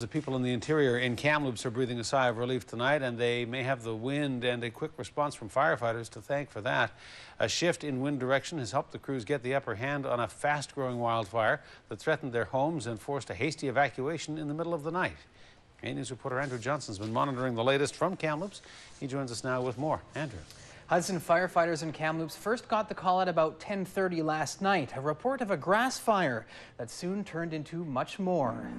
The people in the interior in Kamloops are breathing a sigh of relief tonight, and they may have the wind and a quick response from firefighters to thank for that. A shift in wind direction has helped the crews get the upper hand on a fast growing wildfire that threatened their homes and forced a hasty evacuation in the middle of the night. A News reporter Andrew Johnson has been monitoring the latest from Kamloops. He joins us now with more. Andrew. Hudson firefighters in Kamloops first got the call at about 10:30 last night, a report of a grass fire that soon turned into much more.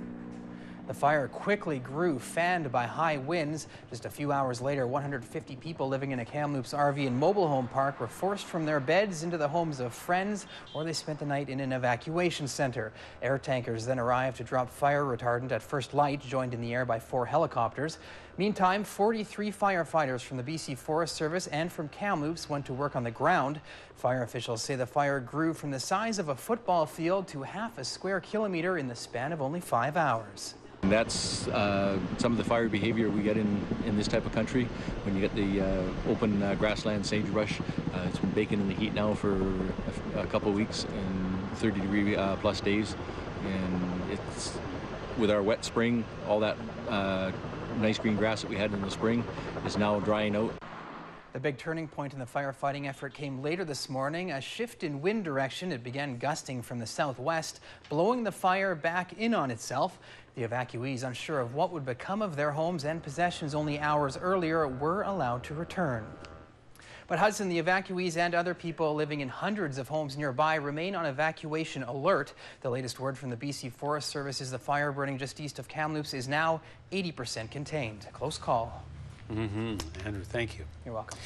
The fire quickly grew, fanned by high winds. Just a few hours later, 150 people living in a Kamloops RV and mobile home park were forced from their beds into the homes of friends, or they spent the night in an evacuation center. Air tankers then arrived to drop fire retardant at first light, joined in the air by four helicopters. Meantime, 43 firefighters from the BC Forest Service and from Kamloops went to work on the ground. Fire officials say the fire grew from the size of a football field to half a square kilometer in the span of only five hours. That's uh, some of the fire behavior we get in, in this type of country. When you get the uh, open uh, grassland sagebrush, uh, it's been baking in the heat now for a, a couple weeks and 30 degree uh, plus days. And it's with our wet spring, all that uh, nice green grass that we had in the spring is now drying out. The big turning point in the firefighting effort came later this morning. A shift in wind direction. It began gusting from the southwest, blowing the fire back in on itself. The evacuees, unsure of what would become of their homes and possessions only hours earlier, were allowed to return. But Hudson, the evacuees and other people living in hundreds of homes nearby remain on evacuation alert. The latest word from the BC Forest Service is the fire burning just east of Kamloops is now 80% contained. Close call. Mm -hmm. Andrew, thank you. You're welcome.